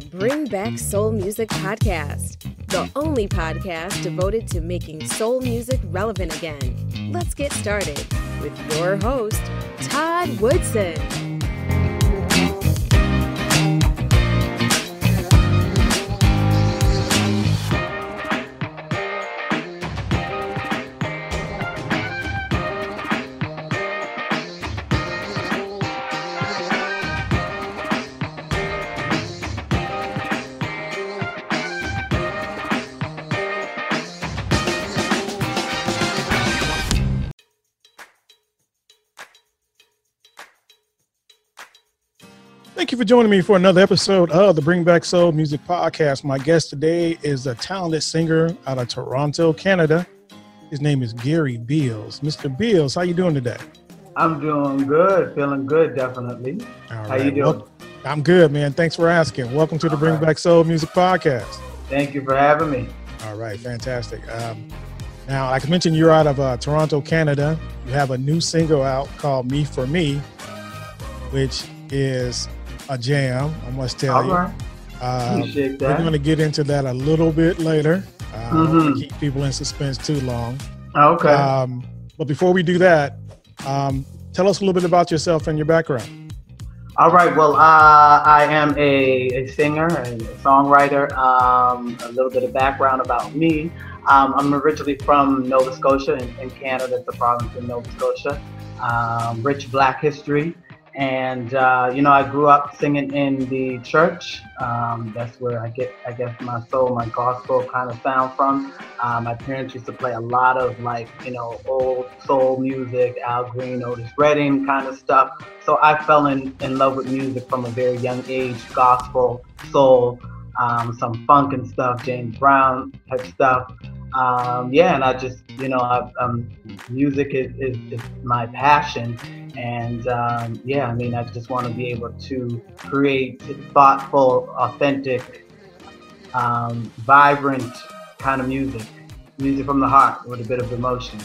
the Bring Back Soul Music Podcast, the only podcast devoted to making soul music relevant again. Let's get started with your host, Todd Woodson. Thank you for joining me for another episode of the Bring Back Soul Music Podcast. My guest today is a talented singer out of Toronto, Canada. His name is Gary Beals. Mr. Beals, how you doing today? I'm doing good, feeling good, definitely. All how right. you doing? Well, I'm good, man. Thanks for asking. Welcome to the All Bring right. Back Soul Music Podcast. Thank you for having me. All right, fantastic. Um, now, like I mentioned, you're out of uh, Toronto, Canada. You have a new single out called "Me for Me," which is a jam. I must tell All you. Right. Um, Appreciate that. We're going to get into that a little bit later. Uh, mm-hmm. Keep people in suspense too long. Okay. Um, but before we do that, um, tell us a little bit about yourself and your background. All right. Well, uh, I am a, a singer and a songwriter. Um, a little bit of background about me. Um, I'm originally from Nova Scotia in, in Canada, the province of Nova Scotia. Um, rich Black history. And uh, you know, I grew up singing in the church. Um, that's where I get, I guess, my soul, my gospel kind of sound from. Uh, my parents used to play a lot of like, you know, old soul music, Al Green, Otis Redding kind of stuff. So I fell in, in love with music from a very young age, gospel, soul, um, some funk and stuff, James Brown type stuff. Um, yeah, and I just, you know, I, um, music is, is, is my passion and um, yeah, I mean, I just want to be able to create thoughtful, authentic, um, vibrant kind of music, music from the heart with a bit of emotion.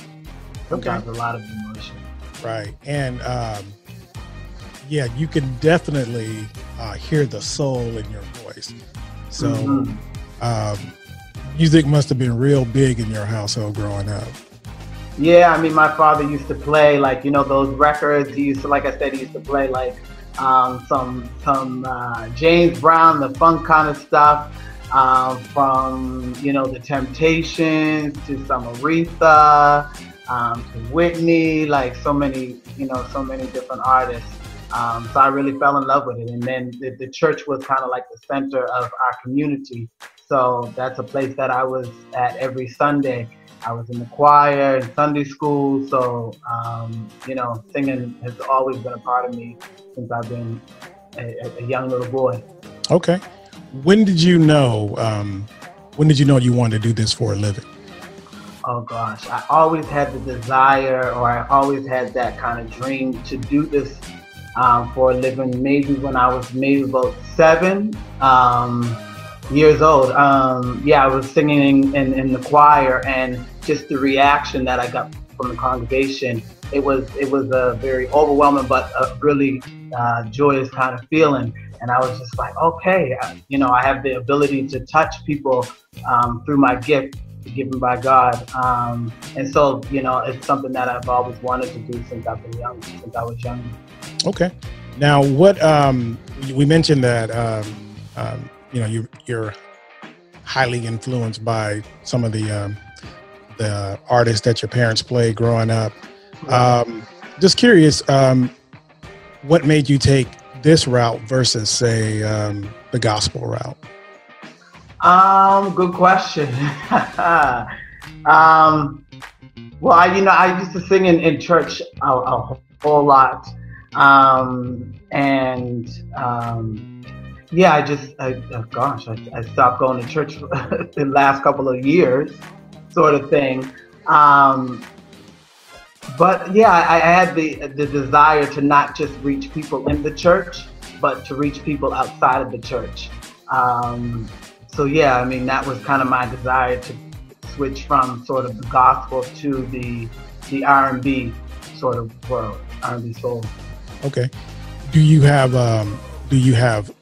Sometimes okay. a lot of emotion. Right, and um, yeah, you can definitely uh, hear the soul in your voice. So, mm-hmm. Um, music must have been real big in your household growing up. Yeah, I mean, my father used to play like you know those records. He used to, like I said, he used to play like um, some some uh, James Brown, the funk kind of stuff, um, from you know the Temptations to some Aretha, um, to Whitney, like so many you know so many different artists. Um, so I really fell in love with it, and then the, the church was kind of like the center of our community. So that's a place that I was at every Sunday I was in the choir in Sunday school, so um, you know, singing has always been a part of me since I've been a, a young little boy. Okay, when did you know? Um, when did you know you wanted to do this for a living? Oh gosh, I always had the desire, or I always had that kind of dream to do this um, for a living. Maybe when I was maybe about seven. Um, years old. Um, yeah, I was singing in, in, the choir, and just the reaction that I got from the congregation, it was it was a very overwhelming but a really uh, joyous kind of feeling. And I was just like, okay, you know, I have the ability to touch people um, through my gift given by God. Um, and so, you know, it's something that I've always wanted to do since I've been young, since I was young. Okay. Now, what um, we mentioned that um, um, you know you you're highly influenced by some of the um, the artists that your parents played growing up. Um, just curious, um, what made you take this route versus, say, um, the gospel route? Um, good question. um, well, I, you know, I used to sing in, in church a, a whole lot, um, and um, yeah, I just, I, oh gosh, I, I stopped going to church the last couple of years, sort of thing. Um, but yeah, I, I had the the desire to not just reach people in the church, but to reach people outside of the church. Um, so yeah, I mean that was kind of my desire to switch from sort of the gospel to the the R and B sort of world, R and B soul. Okay. Do you have um, do you have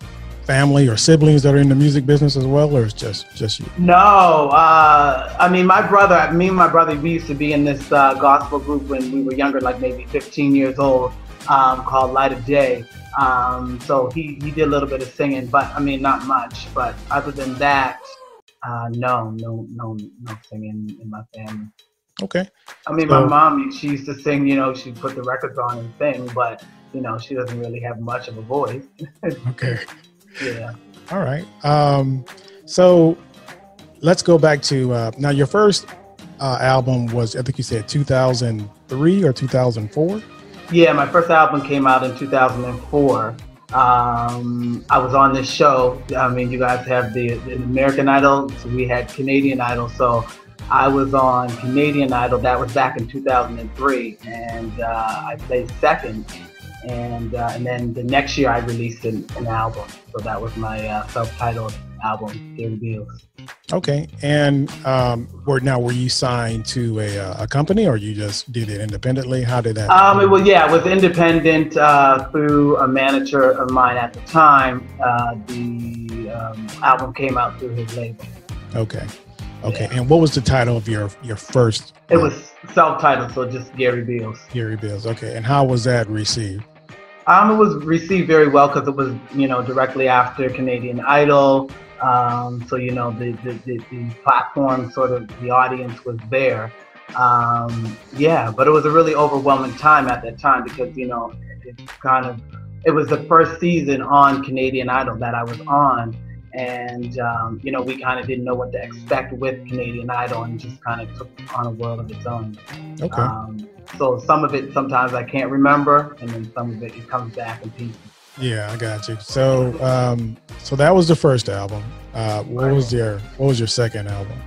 family or siblings that are in the music business as well, or it's just just you? No, uh, I mean my brother. Me and my brother, we used to be in this uh, gospel group when we were younger, like maybe 15 years old, um, called Light of Day. Um, so he he did a little bit of singing, but I mean not much. But other than that, uh, no, no, no, no singing in my family. Okay. I mean, so, my mom, she used to sing, you know, she'd put the records on and sing, but, you know, she doesn't really have much of a voice. okay. Yeah. All right. Um, so let's go back to uh, now your first uh, album was, I think you said 2003 or 2004? Yeah, my first album came out in 2004. Um, I was on this show. I mean, you guys have the, the American Idol, so we had Canadian Idol. So I was on Canadian Idol. That was back in 2003, and uh, I played second. And uh, and then the next year I released an, an album. So that was my uh, self-titled album, Gary Beals. Okay, and um, were now were you signed to a, uh, a company, or you just did it independently? How did that? Um, it was yeah, it was independent uh, through a manager of mine at the time. Uh, the um, album came out through his label. Okay. Okay, yeah. and what was the title of your your first? It was self-titled, so just Gary Beals. Gary Beals. Okay, and how was that received? Um, it was received very well because it was you know directly after Canadian Idol. Um, so you know the, the, the the platform, sort of the audience was there. Um, yeah, but it was a really overwhelming time at that time because you know it kind of it was the first season on Canadian Idol that I was on and um, you know we kind of didn't know what to expect with Canadian Idol, and just kind of took on a world of its own. Okay. Um, so some of it sometimes I can't remember, and then some of it it comes back in pieces. Yeah, I got you. So um, so that was the first album. Uh, what right. was your What was your second album?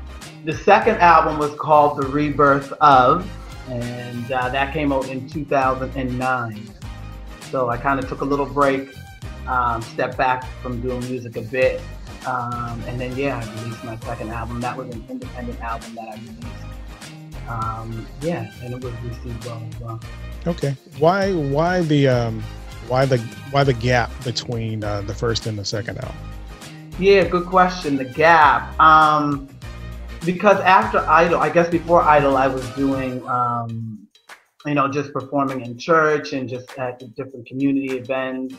The second album was called The Rebirth of, and uh, that came out in 2009. So I kind of took a little break um, stepped back from doing music a bit. Um, and then, yeah, I released my second album. That was an independent album that I released. Um, yeah, and it was received well as well. Okay. Why, why the, um, why the, why the gap between uh, the first and the second album? Yeah, good question. The gap. Um, because after Idol, I guess before Idol, I was doing, um, you know, just performing in church and just at different community events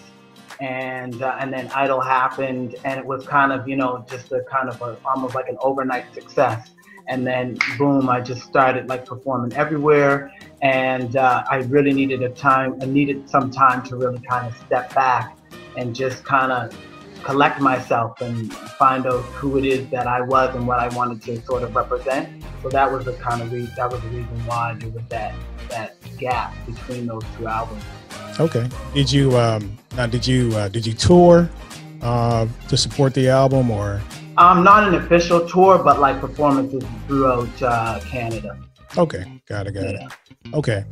and uh, and then Idol happened, and it was kind of you know just a kind of a, almost like an overnight success. And then boom, I just started like performing everywhere, and uh, I really needed a time. I needed some time to really kind of step back and just kind of collect myself and find out who it is that I was and what I wanted to sort of represent. So that was the kind of reason. That was the reason why there was that that gap between those two albums. Okay. Did you um now did you uh, did you tour uh, to support the album or? Um, not an official tour, but like performances throughout uh, Canada. Okay, got it, got yeah. it. Okay,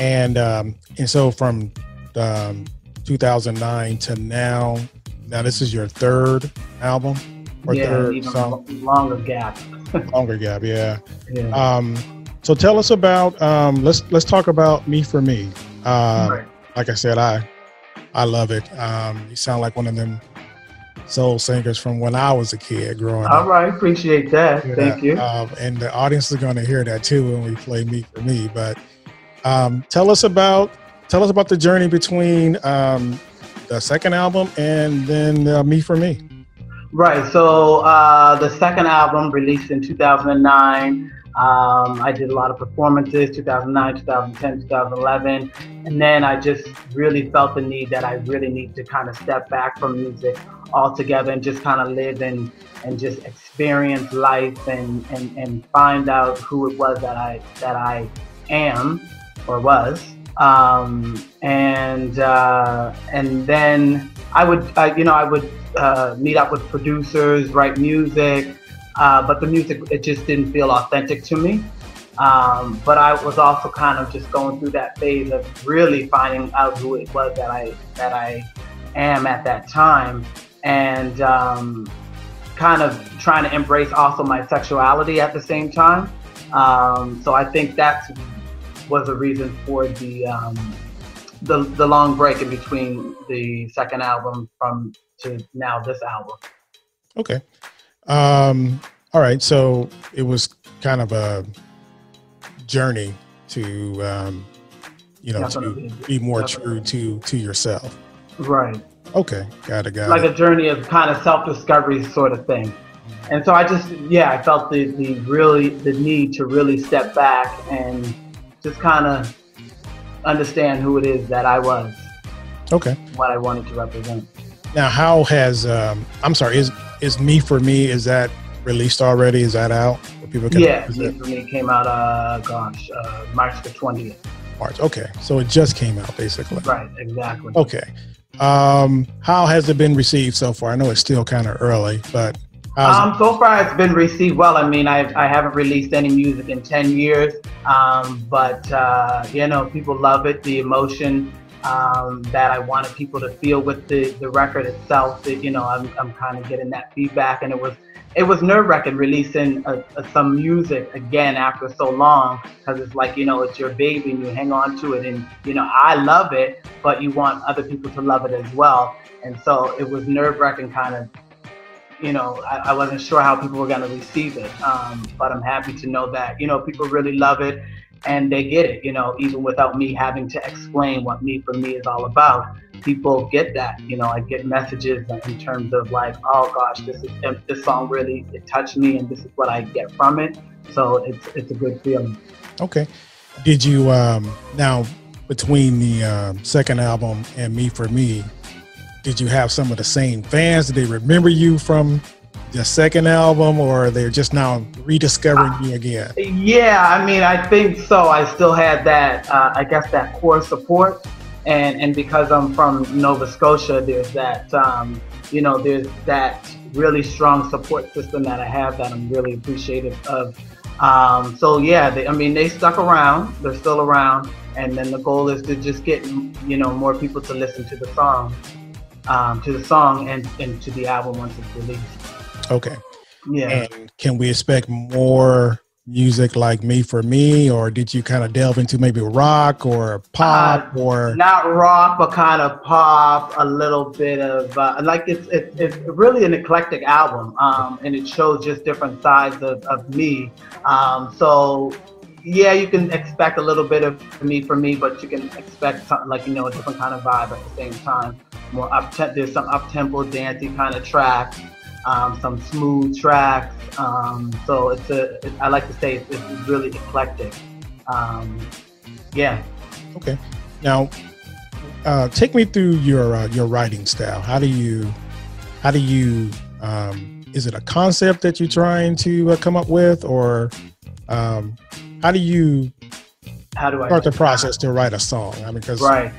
and um, and so from um, 2009 to now, now this is your third album or yeah, third song? Longer gap. longer gap, yeah. yeah. Um, so tell us about um, let's let's talk about me for me. Uh, right like I said, I I love it. Um, you sound like one of them soul singers from when I was a kid growing All up. All right, appreciate that. Yeah, Thank you. Um, and the audience is going to hear that too when we play "Me for Me." But um, tell us about tell us about the journey between um, the second album and then uh, "Me for Me." Right. So uh, the second album released in 2009. Um, I did a lot of performances 2009, 2010, 2011. And then I just really felt the need that I really need to kind of step back from music altogether and just kind of live and, and just experience life and, and, and find out who it was that I, that I am or was. Um, and, uh, and then I would, you know, I would uh, meet up with producers, write music, uh, but the music it just didn't feel authentic to me. Um, but I was also kind of just going through that phase of really finding out who it was that I that I am at that time, and um, kind of trying to embrace also my sexuality at the same time. Um, so I think that was a reason for the um, the the long break in between the second album from to now this album. Okay. Um, all right. So it was kind of a journey to, um, you know, Definitely. to be more Definitely. true to to yourself. Right. Okay. Got it. Got like it. a journey of kind of self discovery sort of thing. And so I just, yeah, I felt the, the really the need to really step back and just kind of understand who it is that I was. Okay. What I wanted to represent. Now, how has um, I'm sorry is is me for me is that released already? Is that out? people can yeah, me for me came out. Uh, gosh, uh, March the twentieth. March. Okay, so it just came out basically. Right. Exactly. Okay. Um, how has it been received so far? I know it's still kind of early, but um, so far, it's been received well. I mean, I, I haven't released any music in 10 years, um, but, uh, you know, people love it. The emotion um, that I wanted people to feel with the, the record itself, that, you know, I'm, I'm kind of getting that feedback. And it was it was nerve wracking releasing a, a, some music again after so long because it's like, you know, it's your baby and you hang on to it. And, you know, I love it, but you want other people to love it as well. And so it was nerve wracking kind of you know, I, I, wasn't sure how people were going to receive it. Um, but I'm happy to know that, you know, people really love it and they get it, you know, even without me having to explain what Me for Me is all about. People get that, you know, I get messages in terms of like, oh gosh, this is this song really it touched me and this is what I get from it. So it's it's a good feeling. Okay. Did you um now between the um, second album and Me for Me, did you have some of the same fans? Did they remember you from the second album, or they're just now rediscovering uh, you again? Yeah, I mean, I think so. I still had that, uh, I guess, that core support, and and because I'm from Nova Scotia, there's that, um, you know, there's that really strong support system that I have that I'm really appreciative of. Um, so yeah, they, I mean, they stuck around. They're still around, and then the goal is to just get you know more people to listen to the song um, to the song and, and to the album once it's released. Okay. Yeah. And can we expect more music like Me for Me, or did you kind of delve into maybe rock or pop uh, or not rock, but kind of pop, a little bit of uh, like it's, it's it's really an eclectic album, um, and it shows just different sides of, of me. Um, so yeah, you can expect a little bit of me for me, but you can expect something like you know a different kind of vibe at the same time. More up there's some up tempo, dancey kind of tracks, um, some smooth tracks. Um, so it's a it, I like to say it's, it's really eclectic. Um, yeah. Okay. Now, uh, take me through your uh, your writing style. How do you how do you um, is it a concept that you're trying to uh, come up with, or um, how do you how do I start the process to write a song? I mean, because right,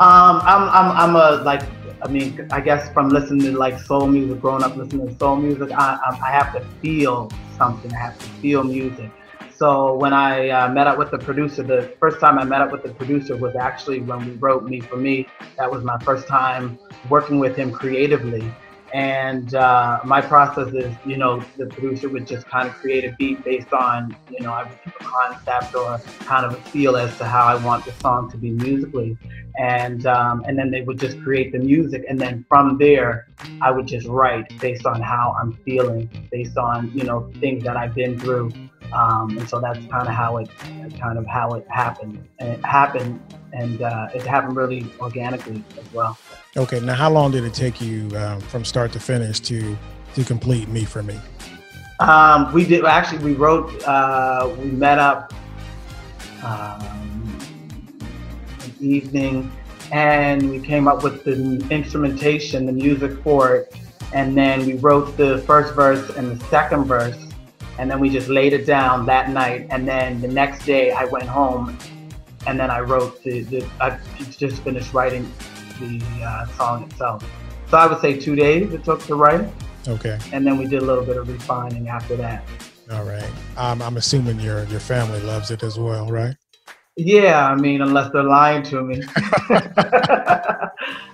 um, I'm I'm I'm a like I mean I guess from listening to like soul music, growing up listening to soul music, I I, have to feel something. I have to feel music. So when I uh, met up with the producer, the first time I met up with the producer was actually when we wrote Me for Me. That was my first time working with him creatively. And uh, my process is, you know, the producer would just kind of create a beat based on, you know, a concept or kind of a feel as to how I want the song to be musically. And um, and then they would just create the music, and then from there, I would just write based on how I'm feeling, based on you know things that I've been through. Um, and so that's kind of how it, kind of how it happened. And it happened, and uh, it happened really organically as well. Okay, now how long did it take you um, from start to finish to to complete Me for Me? Um, we did actually. We wrote. Uh, we met up um, evening, and we came up with the instrumentation, the music for it, and then we wrote the first verse and the second verse, and then we just laid it down that night. And then the next day, I went home, and then I wrote the. the I just finished writing the uh, song itself. So I would say two days it took to write it. Okay. And then we did a little bit of refining after that. All right. Um, I'm assuming your your family loves it as well, right? Yeah, I mean, unless they're lying to me.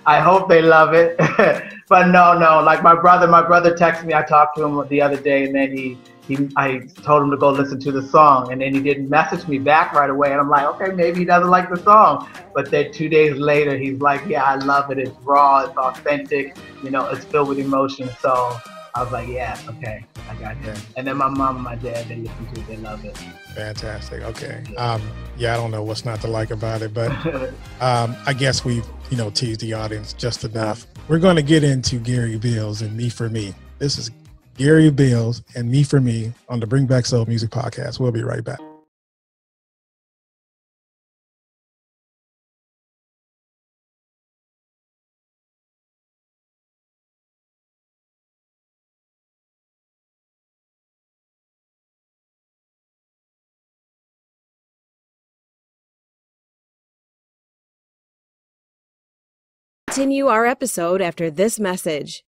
I hope they love it. but no, no. Like my brother, my brother texted me. I talked to him the other day, and then he he, I told him to go listen to the song, and then he didn't message me back right away. And I'm like, okay, maybe he doesn't like the song. But then two days later, he's like, yeah, I love it. It's raw, it's authentic, you know, it's filled with emotion. So I was like, yeah, okay, I got it. And then my mom and my dad, they listen to it, they love it. Fantastic. Okay. Um, yeah, I don't know what's not to like about it, but um, I guess we've, you know, teased the audience just enough. We're going to get into Gary Beals and Me for Me. This is Gary Beals and Me for Me on the Bring Back Soul Music podcast. We'll be right back. Continue our episode after this message.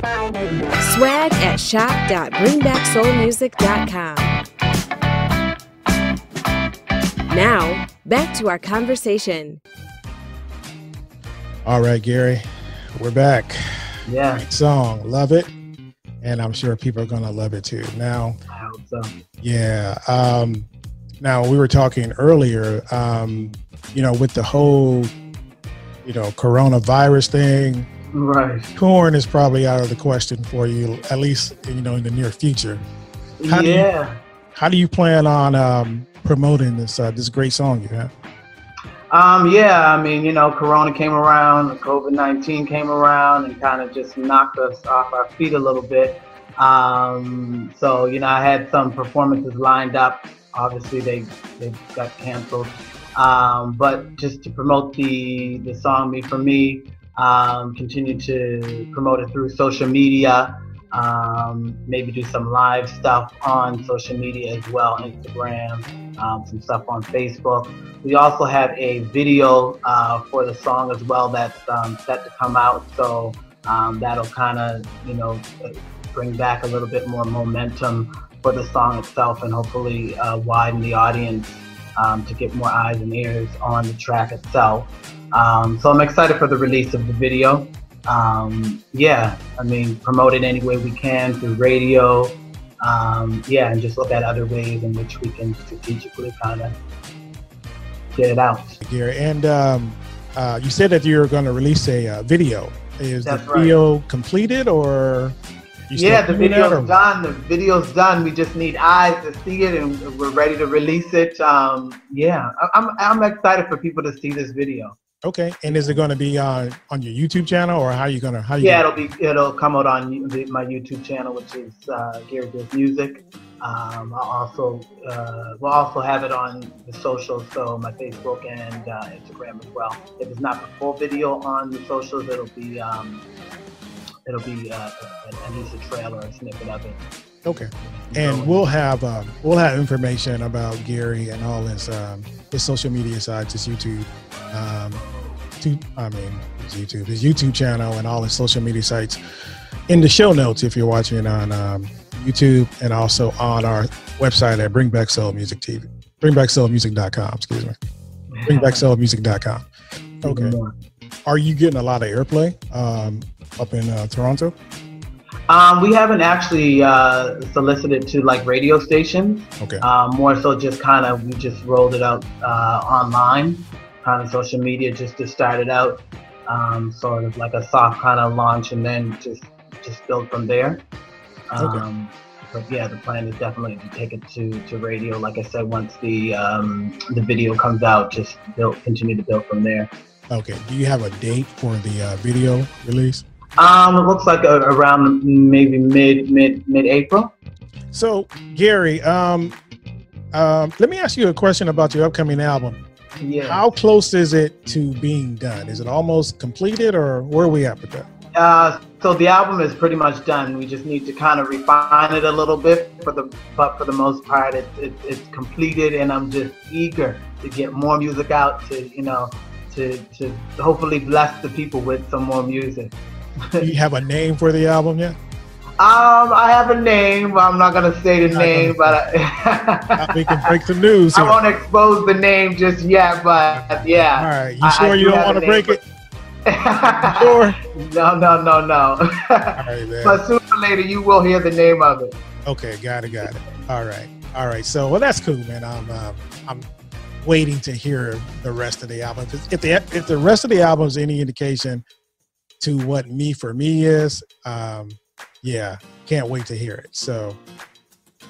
Swag at shop.bringbacksoulmusic.com. Now, back to our conversation. All right, Gary, we're back. Yeah. Great song. Love it. And I'm sure people are going to love it too. Now, I hope so. yeah. Um, now, we were talking earlier, um, you know, with the whole, you know, coronavirus thing, Right. corn is probably out of the question for you, at least, you know, in the near future. How do you- yeah. How do you plan on um, promoting this uh, this great song you have? Um, yeah, I mean, you know, Corona came around, COVID 19 came around and kind of just knocked us off our feet a little bit. Um, so, you know, I had some performances lined up. Obviously, they, they got canceled. Um, but just to promote the, the song Me For Me, um, continue to promote it through social media, um, maybe do some live stuff on social media as well, Instagram, um, some stuff on Facebook. We also have a video uh, for the song as well that's um, set to come out. So um, that'll kind of, you know, bring back a little bit more momentum for the song itself and hopefully uh, widen the audience um, to get more eyes and ears on the track itself. Um, so I'm excited for the release of the video. Um, yeah, I mean, promote it any way we can through radio. Um, yeah, and just look at other ways in which we can strategically kind of get it out. Gary. And um, uh, you said that you're going to release a uh, video. Is That's the right. video completed or? Yeah, the video's done. The video's done. We just need eyes to see it, and we're ready to release it. Um, yeah, I'm I'm excited for people to see this video. Okay, and is it going to be on on your YouTube channel or how are you going to how you? Yeah, gonna- it'll be it'll come out on my YouTube channel, which is uh, Gary Beals Music. Um, I'll also uh, we'll also have it on the socials, so my Facebook and uh, Instagram as well. If it's not the full video on the socials, it'll be um, it'll be uh, at least a trailer, a snippet of it. Okay, and we'll have um, we'll have information about Gary and all his um, his social media sites, his YouTube, um, to, I mean his YouTube, his YouTube channel, and all his social media sites in the show notes if you're watching on um, YouTube and also on our website at Bring Back Soul Music TV, BringBackSoulMusic.com. Excuse me, BringBackSoulMusic.com. Okay, are you getting a lot of airplay um, up in uh, Toronto? Um, we haven't actually uh, solicited to like radio stations. Okay, Um, more so, just kind of we just rolled it out uh, online, kind of social media, just to start it out, um, sort of like a soft kind of launch, and then just just build from there. Um, But yeah, the plan is definitely to take it to, to radio. Like I said, once the um, the video comes out, just build, continue to build from there. okay. Do you have a date for the uh, video release? Um, it looks like around maybe mid mid mid April. So, Gary, um, um, let me ask you a question about your upcoming album. Yeah. How close is it to being done? Is it almost completed, or where are we at with that? Uh, so the album is pretty much done. We just need to kind of refine it a little bit. For the but for the most part, it's it's, it's completed, and I'm just eager to get more music out. To you know, to to hopefully bless the people with some more music. Do you have a name for the album yet? Um, I have a name. but I'm not gonna say the name, but we can break some news I here. won't expose the name just yet. But All yeah. right, you I- I sure you do don't want to break it? Sure. no, no, no, no. All right, man. but sooner or later, you will hear the name of it. Okay, got it, got it. All right, all right. So, well, that's cool, man. I'm, um, I'm waiting to hear the rest of the album. If the if the rest of the album is any indication to what me for me is, um, yeah, can't wait to hear it. So,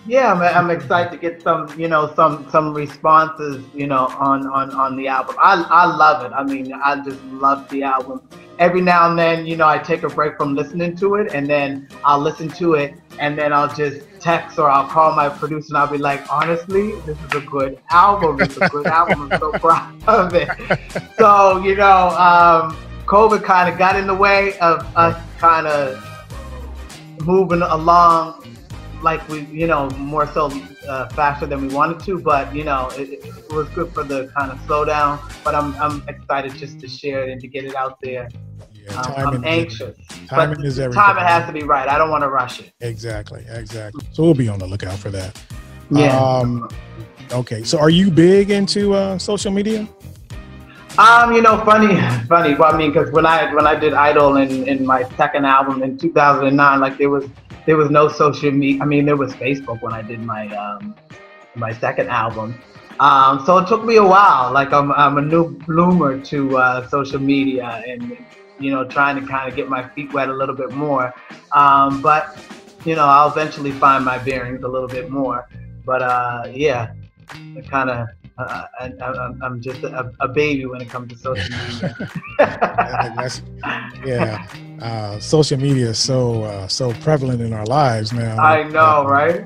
yeah, I'm, I'm excited to get some, you know, some some responses, you know, on on on the album. I I love it. I mean, I just love the album. Every now and then, you know, I take a break from listening to it, and then I'll listen to it, and then I'll just text or I'll call my producer, and I'll be like, honestly, this is a good album. It's a good album. I'm so proud of it. So, you know, um, COVID kind of got in the way of us kind of moving along like we, you know, more so uh, faster than we wanted to. But you know, it, it, was good for the kind of slowdown. But I'm I'm excited just to share it and to get it out there. Yeah, um, I'm anxious. Timing but is everything. Timing has to be right. I don't want to rush it. Exactly, exactly. So we'll be on the lookout for that. Yeah. Um, okay. So are you big into uh, social media? Um, you know, funny, funny. Well, I mean, because when I when I did Idol in, in my second album in 2009, like there was there was no social media. I mean, there was Facebook when I did my um, my second album. Um, so it took me a while. Like I'm, I'm a new bloomer to uh, social media and you know trying to kind of get my feet wet a little bit more. Um, but you know I'll eventually find my bearings a little bit more. But uh, yeah, kind of I, am just a, a, baby when it comes to social media. yeah, uh, social media is so uh, so prevalent in our lives now. I know, right?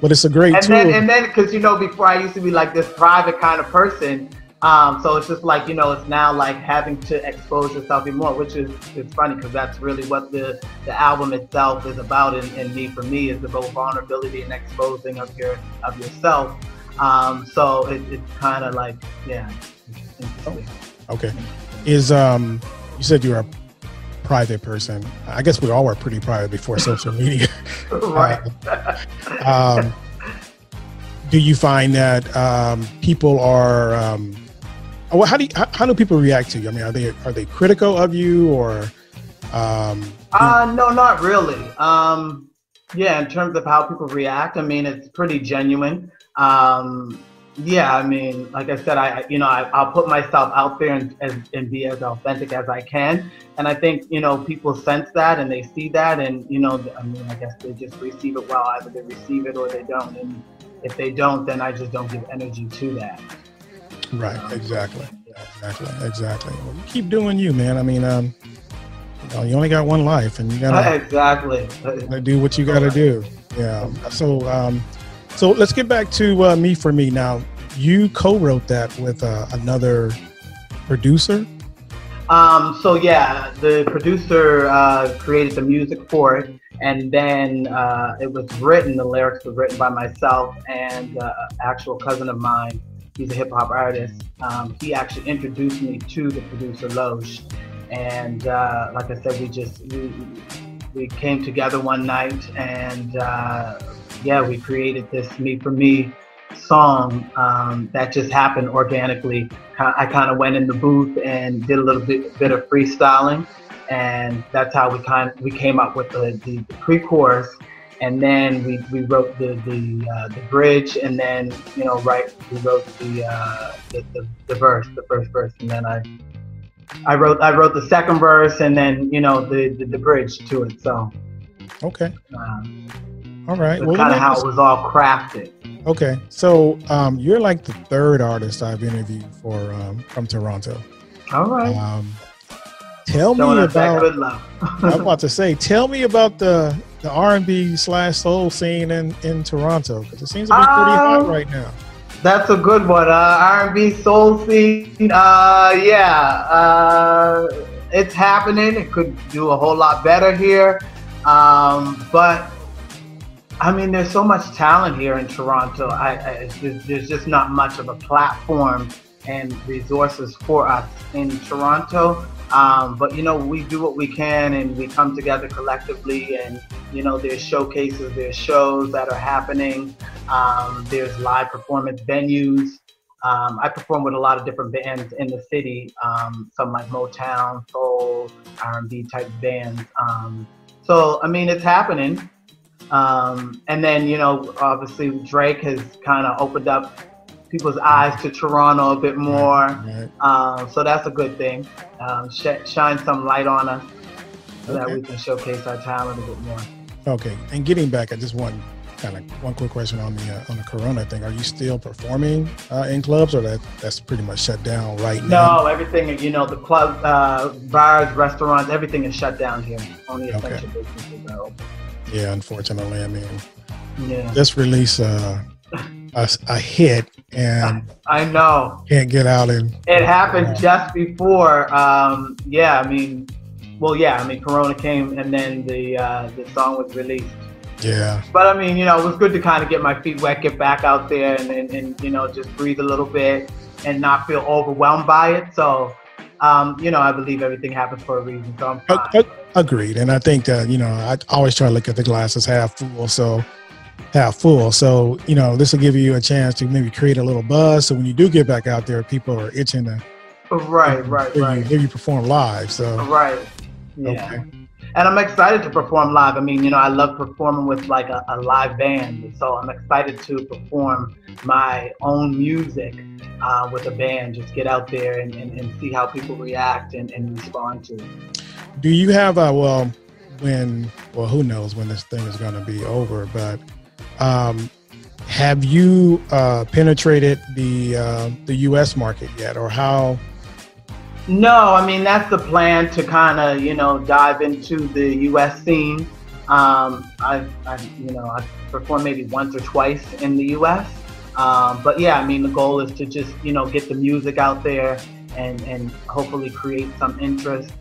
But it's a great and tool. Then, and then, because you know, before I used to be like this private kind of person. Um, so it's just like you know, it's now like having to expose yourself even more, which is is funny because that's really what the the album itself is about. And, and me, for me, is about vulnerability and exposing of your of yourself um, so it, it's kind of like, yeah. Okay. Is um, you said you're a private person. I guess we all were pretty private before social media. right. Uh, um, do you find that um, people are? Um, well, how do you, how, how, do people react to you? I mean, are they are they critical of you or? Um, uh, no, not really. Um, yeah, in terms of how people react, I mean, it's pretty genuine. Um, yeah, I mean, like I said, I you know I, I'll put myself out there and, and, and be as authentic as I can, and I think you know people sense that and they see that, and you know I mean I guess they just receive it well. Either they receive it or they don't, and if they don't, then I just don't give energy to that. Right. Um, exactly. Exactly. Exactly. Well, you keep doing you, man. I mean, um, you, know, you only got one life, and you gotta exactly gotta do what you gotta do. Yeah. So. Um, so let's get back to uh, Me for Me now. You co-wrote that with uh, another producer. Um, so yeah, the producer uh, created the music for it, and then uh, it was written. The lyrics were written by myself and uh, actual cousin of mine. He's a hip hop artist. Um, he actually introduced me to the producer Loge, and uh, like I said, we just we, we came together one night and yeah, we created this Me for Me song um, that just happened organically. I kind of went in the booth and did a little bit, bit of freestyling, and that's how we kind of, we came up with the, the, the pre-chorus, and then we, we wrote the the, uh, the bridge, and then you know right we wrote the, uh, the, the the verse, the first verse, and then I I wrote I wrote the second verse, and then you know the the, the bridge to it. So okay. Um, all right. Well, kind of how it was all crafted. Okay, so um, you're like the third artist I've interviewed for um, from Toronto. All right. Um, tell Showing me about. I'm about to say, tell me about the the R&B slash soul scene in in Toronto because it seems to be pretty hot um, right now. That's a good one. Uh, R&B soul scene. Uh, yeah, uh, it's happening. It could do a whole lot better here, um, but I mean, there's so much talent here in Toronto. I, I there's, there's, just not much of a platform and resources for us in Toronto. Um, but you know, we do what we can, and we come together collectively. And you know, there's showcases, there's shows that are happening. Um, there's live performance venues. Um, I perform with a lot of different bands in the city, um, some like Motown, soul, R&B type bands. Um, so I mean, it's happening. Um, and then, you know, obviously Drake has kind of opened up people's eyes to Toronto a bit more. Right, Um, so that's a good thing. Um, sh- shine some light on us so okay. that we can showcase our talent a bit more. Okay. And getting back, I just want kind of one quick question on the uh, on the Corona thing. Are you still performing uh, in clubs, or that that's pretty much shut down right now? No, everything. You know, the club, uh, bars, restaurants, everything is shut down here. Only essential okay. businesses are open. Yeah, unfortunately, I mean, yeah. Just release a, a, a hit and I know can't get out and it happened uh, just before. Um, yeah, I mean, well, yeah, I mean, Corona came and then the uh, the song was released. Yeah. But I mean, you know, it was good to kind of get my feet wet, get back out there, and, and, and you know, just breathe a little bit and not feel overwhelmed by it. So, um, you know, I believe everything happens for a reason. So I'm fine. Agreed. And I think that, you know, I always try to look at the glasses half full. So, half full. So, you know, this will give you a chance to maybe create a little buzz. So when you do get back out there, people are itching to. Right, right, hear right. You, hear you perform live. So. Right. Yeah. Okay and I'm excited to perform live. I mean, you know, I love performing with like a, a live band, so I'm excited to perform my own music uh, with a band. Just get out there and, and, and see how people react and, and respond to. Do you have a well? When well, who knows when this thing is going to be over? But um, have you uh, penetrated the uh, the U.S. market yet, or how? No, I mean that's the plan to kind of you know dive into the U.S. scene. Um, I've, I've, you know I've performed maybe once or twice in the U.S. Um, but yeah, I mean the goal is to just you know get the music out there and and hopefully create some interest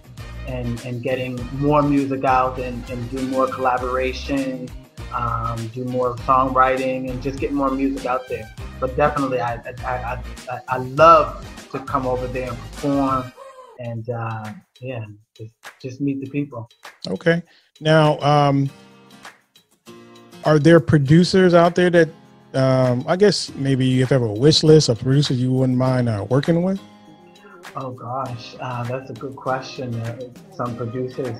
and and getting more music out and, and do more collaboration, um, do more songwriting and just get more music out there. But definitely, I I, I, I love to come over there and perform and uh, yeah, just, just meet the people. Okay. Now, um, are there producers out there that um, I guess maybe you have a wish list of producers you wouldn't mind uh, working with? Oh gosh, uh, that's a good question. Uh, some producers,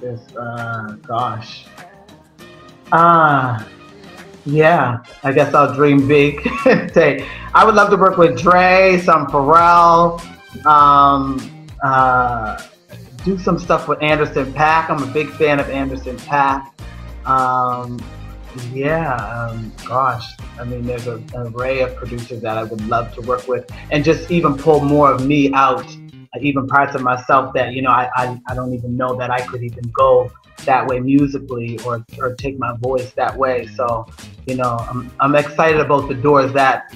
this uh, gosh, ah, yeah. I guess I'll dream big. Say, I would love to work with Dre, some Pharrell, um, uh, do some stuff with Anderson .Paak. I'm a big fan of Anderson .Paak. Um, yeah, um, gosh, I mean, there's a, an array of producers that I would love to work with, and just even pull more of me out, even parts of myself that you know I, I, I don't even know that I could even go that way musically or or take my voice that way. So, you know, I'm I'm excited about the doors that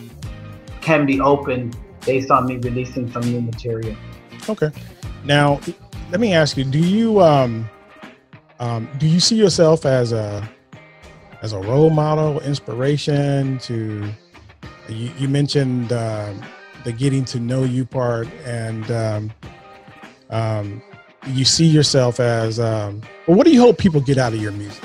can be opened based on me releasing some new material. Okay. Now, let me ask you: Do you um, um, do you see yourself as a as a role model, inspiration to? You, you mentioned uh, the getting to know you part, and um, um, you see yourself as. Um, well, what do you hope people get out of your music?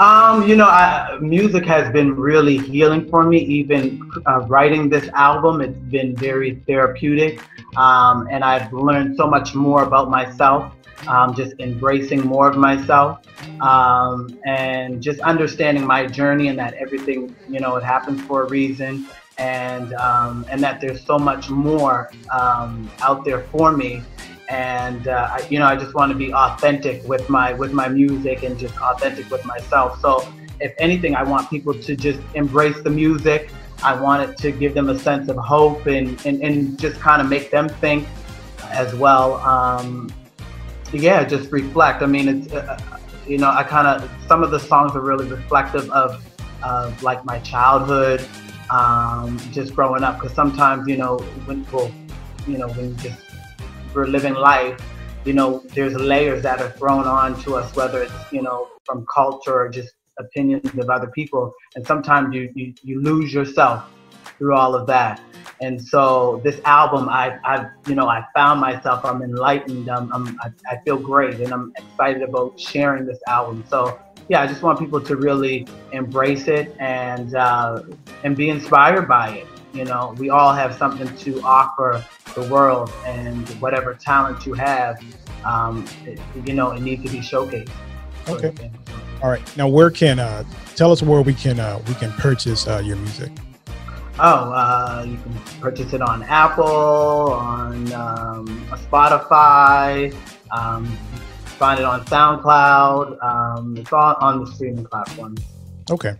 Um, you know, I, music has been really healing for me. Even uh, writing this album, it's been very therapeutic, um, and I've learned so much more about myself. Um, just embracing more of myself, um, and just understanding my journey and that everything, you know, it happens for a reason, and um, and that there's so much more um, out there for me and uh, I, you know I just want to be authentic with my with my music and just authentic with myself. So if anything, I want people to just embrace the music. I want it to give them a sense of hope and and, and just kind of make them think as well. Um, yeah, just reflect. I mean, it's uh, uh you know I kind of some of the songs are really reflective of of like my childhood, um, just growing up. Because sometimes you know when well, you know when just we're living life, you know, there's layers that are thrown on to us, whether it's, you know, from culture or just opinions of other people. And sometimes you, you, you lose yourself through all of that. And so this album, I, I, you know, I found myself. I'm enlightened. I'm, I'm I, I feel great, and I'm excited about sharing this album. So yeah, I just want people to really embrace it and uh, and be inspired by it. You know, we all have something to offer the world, and whatever talent you have, um, it, you know, it needs to be showcased. Okay. All right. Now, where can uh, tell us where we can uh, we can purchase uh, your music? Oh, uh, you can purchase it on Apple, on um, Spotify. Um, find it on SoundCloud. Um, it's all on the streaming platforms. Okay.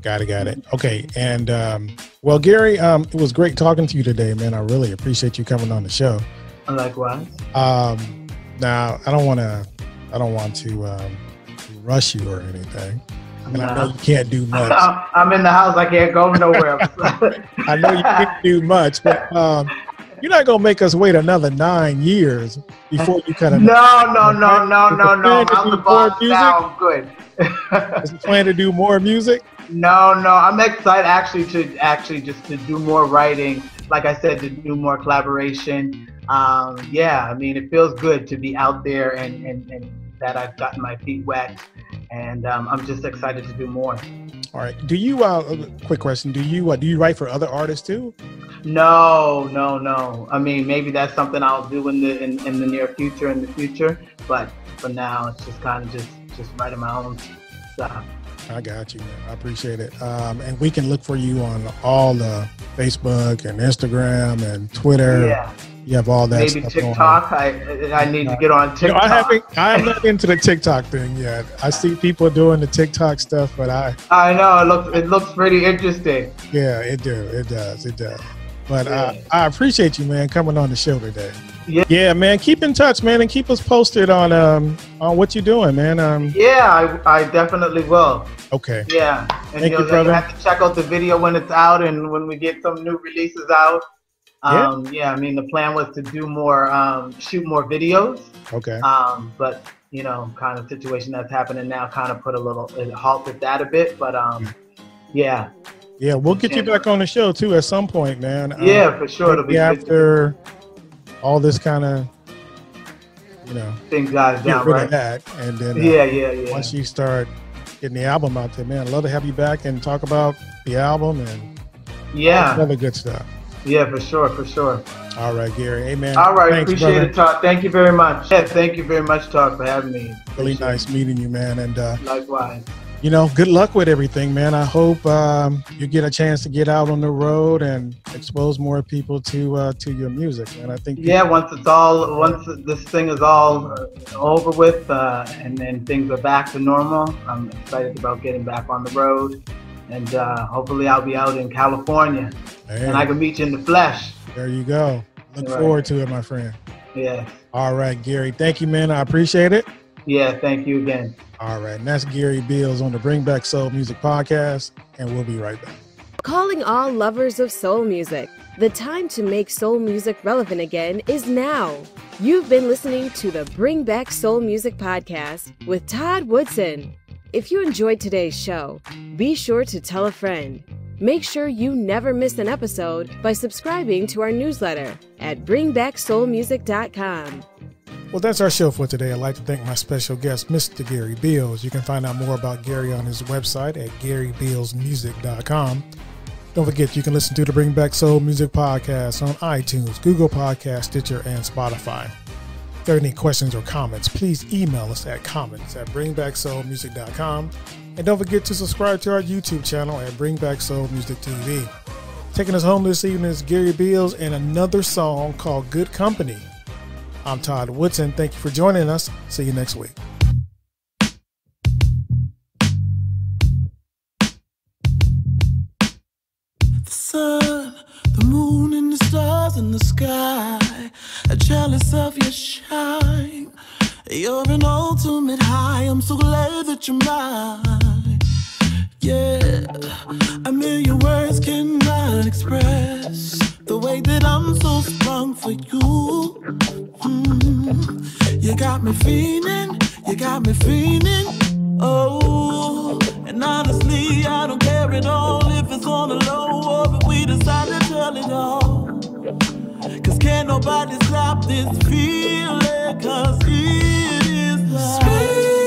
Got it. Got it. Okay. And um, well, Gary, um, it was great talking to you today, man. I really appreciate you coming on the show. Likewise. Um, now, I don't want to. I don't want to um, rush you or anything. And I know you can't do much. I'm in the house. I can't go nowhere. I know you can't do much, but um, you're not gonna make us wait another nine years before you kind of. No, no, no, no, no, no. I'm the boss now. I'm good. Is the plan to do more music? No, no. I'm excited actually to actually just to do more writing. Like I said, to do more collaboration. Um, yeah, I mean, it feels good to be out there and, and, and that I've gotten my feet wet, and um, I'm just excited to do more. All right. Do you? Uh, quick question. Do you? Uh, do you write for other artists too? No, no, no. I mean, maybe that's something I'll do in the in, in the near future. In the future, but for now, it's just kind of just just writing my own stuff. I got you, man. I appreciate it. Um, and we can look for you on all the Facebook and Instagram and Twitter. Yeah. You have all that. Maybe TikTok. I I need to get on TikTok. You know, I haven't. I'm not into the TikTok thing yet. I see people doing the TikTok stuff, but I. I know it looks it looks pretty interesting. Yeah, it do. It does. It does. But yeah. I, I appreciate you, man, coming on the show today. Yeah. yeah, man. Keep in touch, man, and keep us posted on um on what you're doing, man. Um. Yeah, I, I definitely will. Okay. Yeah, and Thank you'll, you, brother. you have to check out the video when it's out and when we get some new releases out. Um, yeah. yeah, I mean the plan was to do more, um, shoot more videos. Okay. Um, but you know, kind of situation that's happening now, kind of put a little it halted that a bit. But um, yeah. Yeah, we'll get you back on the show too at some point, man. Yeah, um, for sure. It'll be after all this kind of, you know, things guys down, right? that, and then uh, yeah, yeah, yeah. Once you start getting the album out there, man, I'd love to have you back and talk about the album and yeah, other good stuff. Yeah, for sure, for sure. All right, Gary. Amen. All right, Thanks, appreciate brother. it, Talk. Thank you very much. Yeah, thank you very much, Todd, for having me. Really nice meeting you, man. And uh, likewise. You know, good luck with everything, man. I hope um, you get a chance to get out on the road and expose more people to uh, to your music. And I think yeah, once it's all once this thing is all uh, over with, uh, and then things are back to normal, I'm excited about getting back on the road, and uh, hopefully I'll be out in California, Hey. and I can meet you in the flesh. There you go. Look Right. forward to it, my friend. Yeah, All right, Gary. Thank you, man. I appreciate it. yeah. Thank you again. All right. And that's Gary Beals on the Bring Back Soul Music Podcast. And we'll be right back. Calling all lovers of soul music. The time to make soul music relevant again is now. You've been listening to the Bring Back Soul Music podcast with Todd Woodson. If you enjoyed today's show, be sure to tell a friend. Make sure you never miss an episode by subscribing to our newsletter at bringbacksoulmusic.com. Well, that's our show for today. I'd like to thank my special guest, Mr. Gary Beals. You can find out more about Gary on his website at garybealsmusic.com. Don't forget, you can listen to the Bring Back Soul Music Podcast on iTunes, Google Podcast, Stitcher, and Spotify. There are any questions or comments, please email us at comments at bringbacksoulmusic.com. And don't forget to subscribe to our YouTube channel at Bring Back Soul Music TV. Taking us home this evening is Gary Beals and another song called Good Company. I'm Todd Woodson. Thank you for joining us. See you next week. You're an ultimate high. I'm so glad that you're mine. Yeah, a million words cannot express the way that I'm so strong for you. Mm. You got me feeling, you got me feeling. Oh, and honestly, I don't care at all if it's on the low or if we decide to tell it all. Cause can't nobody stop this feeling, cause it is the sweetest